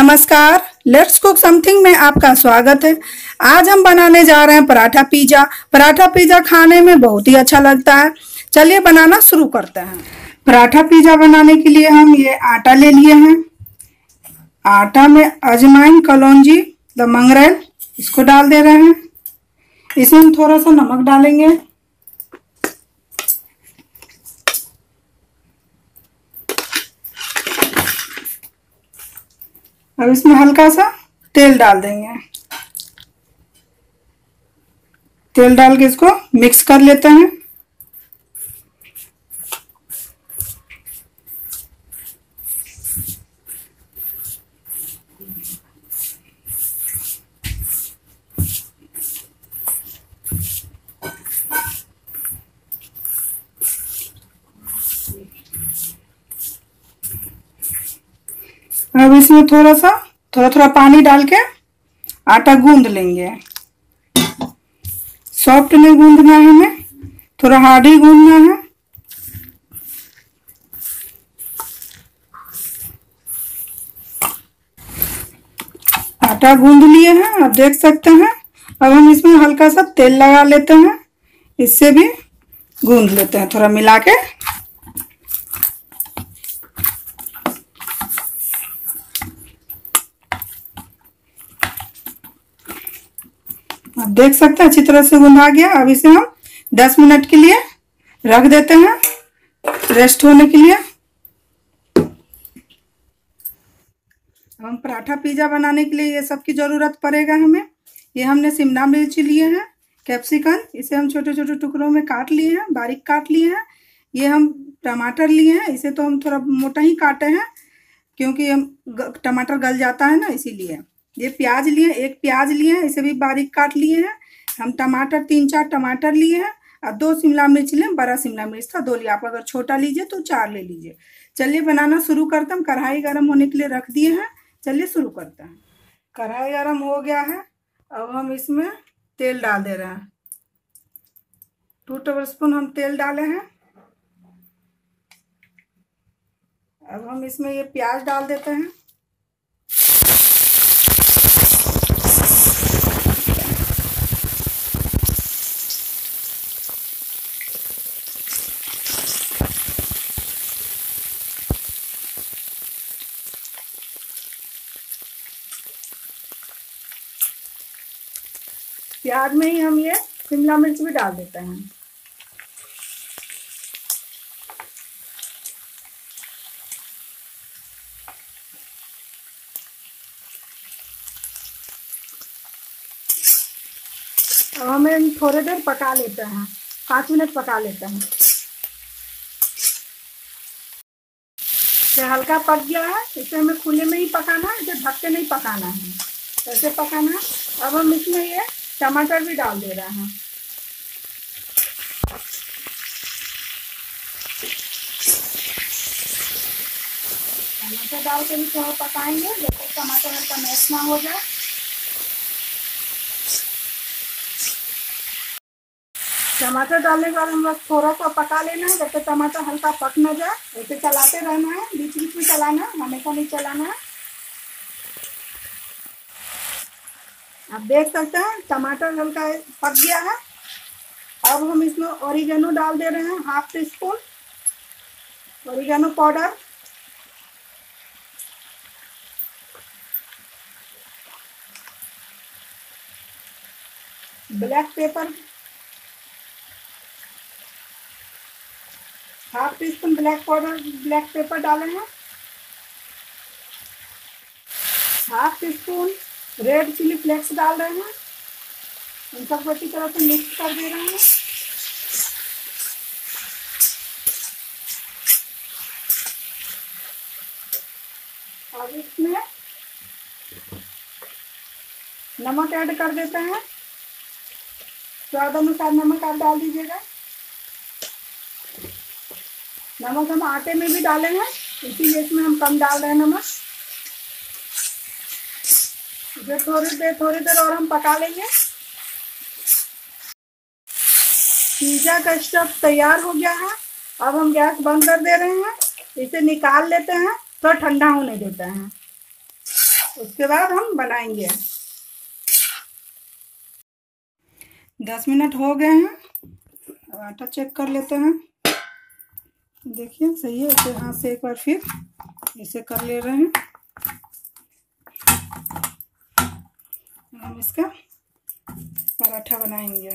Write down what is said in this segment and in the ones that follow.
नमस्कार। Let's cook something में आपका स्वागत है। आज हम बनाने जा रहे हैं पराठा पिज्जा पराठा पिज्जा खाने में बहुत ही अच्छा लगता है। चलिए बनाना शुरू करते हैं। पराठा पिज्जा बनाने के लिए हम ये आटा ले लिए हैं। आटा में अजमाइन, कलौजी द मंगरेल इसको डाल दे रहे हैं। इसमें हम थोड़ा सा नमक डालेंगे। अब इसमें हल्का सा तेल डाल देंगे। तेल डाल के इसको मिक्स कर लेते हैं। अब इसमें थोड़ा सा, थोड़ा थोड़ा पानी डाल के आटा गूंद लेंगे। सॉफ्ट नहीं गूंदना है हमें, थोड़ा हार्ड ही गूंदना है। आटा गूंद लिए हैं, आप देख सकते हैं। अब हम इसमें हल्का सा तेल लगा लेते हैं, इससे भी गूंद लेते हैं, थोड़ा मिला के। देख सकते हैं, अच्छी तरह से गूंधा गया। अब इसे हम 10 मिनट के लिए रख देते हैं रेस्ट होने के लिए। हम पराठा पिज्जा बनाने के लिए ये सब की ज़रूरत पड़ेगा हमें। ये हमने शिमला मिर्च लिए हैं कैप्सिकम इसे हम छोटे छोटे टुकड़ों में काट लिए हैं, बारीक काट लिए हैं। ये हम टमाटर लिए हैं, इसे तो हम थोड़ा मोटा ही काटे हैं, क्योंकि हम टमाटर गल जाता है ना, इसीलिए। ये प्याज लिए एक प्याज लिए हैं, इसे भी बारीक काट लिए हैं। हम टमाटर, तीन चार टमाटर लिए हैं और दो शिमला मिर्च लें, बड़ा शिमला मिर्च था, दो लिया आप अगर छोटा लीजिए तो चार ले लीजिए। चलिए बनाना शुरू करते हम कढ़ाई गर्म होने के लिए रख दिए हैं। चलिए शुरू करते हैं। कढ़ाई गर्म हो गया है। अब हम इसमें तेल डाल दे रहे हैं। टू टेबल स्पून हम तेल डाले हैं। अब हम इसमें ये प्याज डाल देते हैं। प्याज में ही हम ये शिमला मिर्च भी डाल देते हैं। अब हमें थोड़ी देर पका लेते हैं, पाँच मिनट पका लेते हैं। हल्का पक गया है, इसे हमें खुले में ही पकाना है, इसे ढक के नहीं पकाना है। ऐसे पकाना है। अब हम इसमें ये टमाटर भी डाल दे रहे हैं। टमाटर डाल के भी थोड़ा पकाएँगे जब तक टमाटर हल्का मैश ना हो जाए। टमाटर डालने के बाद हम लोग थोड़ा सा पका लेना है जब तक टमाटर हल्का पक ना जाए, ऐसे चलाते रहना है बीच बीच में चलाना हमेशा नहीं चलाना है। आप देख सकते हैं, टमाटर हल्का पक गया है। अब हम इसमें ओरिगेनो डाल दे रहे हैं half teaspoon oregano powder black pepper half teaspoon black powder black pepper डाले हैं। Half teaspoon red chilli flakes डाल रहे हैं। इन सबको अच्छी तरह से मिक्स कर दे रहे हैं। अब इसमें नमक ऐड कर देते हैं। स्वाद अनुसार नमक आप डाल दीजिएगा। नमक हम आटे में भी डाले हैं, इसीलिए इसमें हम कम डाल रहे हैं नमक। इसे थोड़ी देर थोड़ी देर और हम पका लेंगे। पिज्जा का स्टफ़ तैयार हो गया है। अब हम गैस बंद कर दे रहे हैं। इसे निकाल लेते हैं तो ठंडा होने देते हैं। उसके बाद हम बनाएँगे। दस मिनट हो गए हैं। अब आटा चेक कर लेते हैं। देखिए, सही है। इसे हाथ से एक बार फिर इसे कर ले रहे हैं हम इसका पराठा बनाएँगे।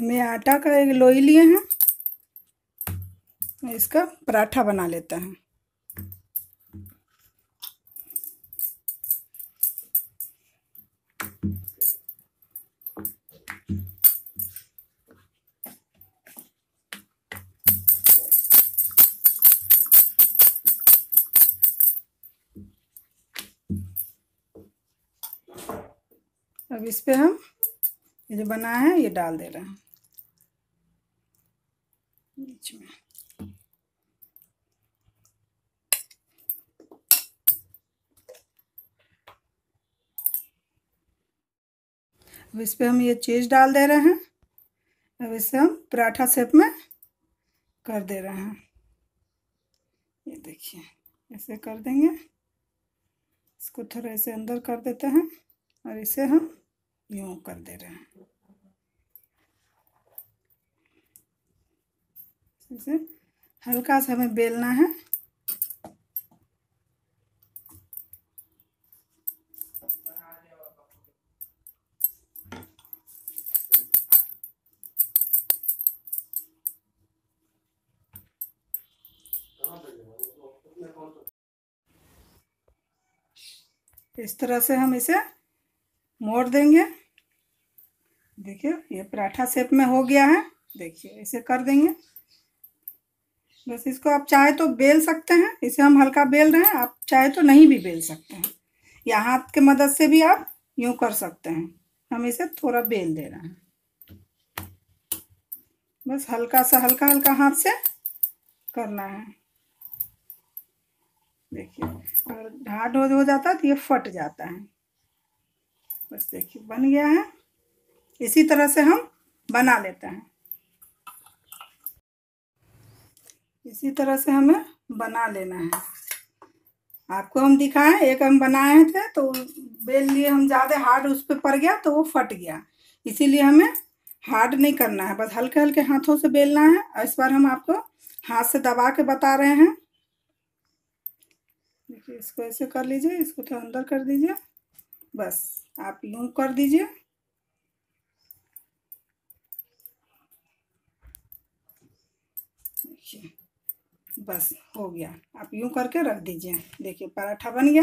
मैं आटा का एक लोई लिए हैं इसका पराठा बना लेता हैं। अब इस पे हम ये जो बनाया है, ये डाल दे रहे हैं। बीच में। अब इस पे हम ये चीज़ डाल दे रहे हैं। अब इसे हम पराठा शेप में कर दे रहे हैं। ये देखिए ऐसे कर देंगे। इसको थोड़ा ऐसे अंदर कर देते हैं और इसे हम यूँ कर दे रहे हैं। इसे हल्का सा हमें बेलना है। इस तरह से हम इसे मोड़ देंगे। देखिए, ये पराठा शेप में हो गया है। देखिए, ऐसे कर देंगे। बस इसको आप चाहे तो बेल सकते हैं। इसे हम हल्का बेल रहे हैं। आप चाहे तो नहीं भी बेल सकते हैं। या हाथ के मदद से भी आप यूँ कर सकते हैं। हम इसे थोड़ा बेल दे रहे हैं। बस हल्का सा, हल्का हल्का हाथ से करना है। देखिए, अगर हार्ड हो जाता है तो ये फट जाता है। बस देखिए, बन गया है। इसी तरह से हम बना लेते हैं। इसी तरह से हमें बना लेना है। आपको हम दिखाएँ, एक हम बनाए थे तो बेल लिए हम ज़्यादा हार्ड उस पर पड़ गया तो वो फट गया। इसीलिए हमें हार्ड नहीं करना है, बस हल्के हल्के हाथों से बेलना है। इस बार हम आपको हाथ से दबा के बता रहे हैं। देखिए, इसको ऐसे कर लीजिए, इसको थोड़ा अंदर कर दीजिए। बस, आप यूँ कर दीजिए देखिए बस हो गया। आप यूँ करके रख दीजिए। देखिए, पराठा बन गया।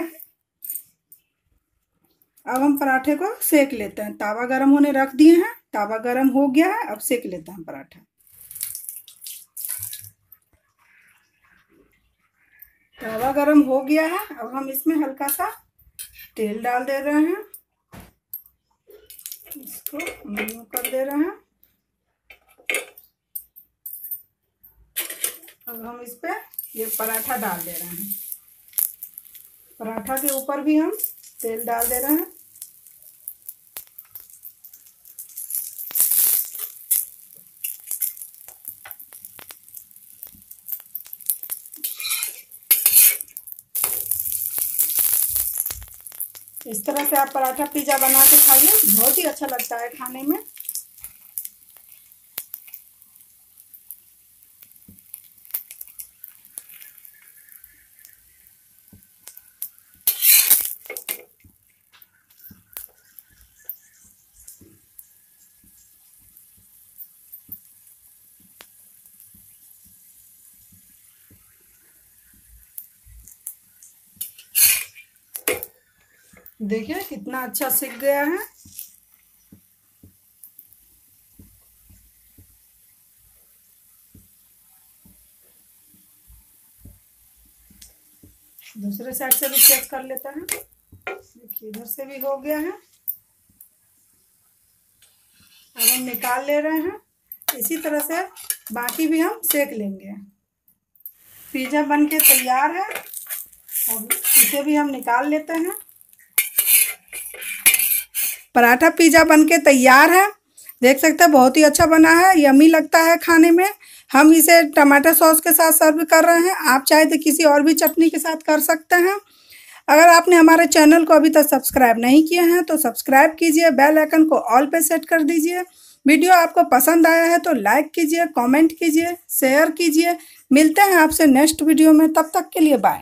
अब हम पराठे को सेक लेते हैं। तावा गरम होने रख दिए हैं। तावा गरम हो गया है। अब सेक लेते हैं पराठा। तावा गरम हो गया है। अब हम इसमें हल्का सा तेल डाल दे रहे हैं। इसको हम कर दे रहे हैं अब हम इस पर ये पराठा डाल दे रहे हैं। पराठा के ऊपर भी हम तेल डाल दे रहे हैं। इस तरह से आप पराठा पिज़्ज़ा बना के खाइए। बहुत ही अच्छा लगता है खाने में। देखिए कितना अच्छा सीख गया है। दूसरे साइड से भी चेक कर लेते हैं। देखिए, इधर से भी हो गया है। अब हम निकाल ले रहे हैं। इसी तरह से बाकी भी हम सेक लेंगे। पिज़्ज़ा बन के तैयार है। अब इसे भी हम निकाल लेते हैं। पराठा पिज़्ज़ा बन के तैयार है। देख सकते हैं, बहुत ही अच्छा बना है यमी लगता है खाने में। हम इसे टमाटर सॉस के साथ सर्व कर रहे हैं। आप चाहे तो किसी और भी चटनी के साथ कर सकते हैं। अगर आपने हमारे चैनल को अभी तक सब्सक्राइब नहीं किए हैं तो सब्सक्राइब कीजिए, बेल आइकन को ऑल पे सेट कर दीजिए। वीडियो आपको पसंद आया है तो लाइक कीजिए, कमेंट कीजिए, शेयर कीजिए। मिलते हैं आपसे नेक्स्ट वीडियो में, तब तक के लिए बाय।